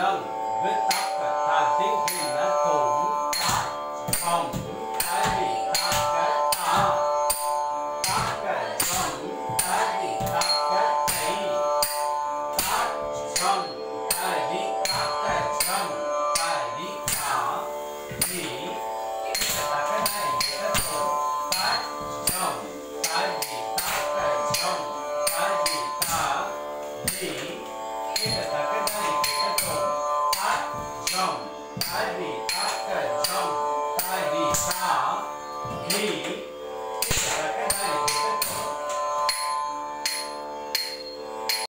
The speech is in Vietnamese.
sân vết tắc và tàn tiếng thì đã cũng tắc không cái gì tắc cái ta tắc cái không cái gì tắc cái tỷ tắc không cái gì ta i jam I akka jam I be he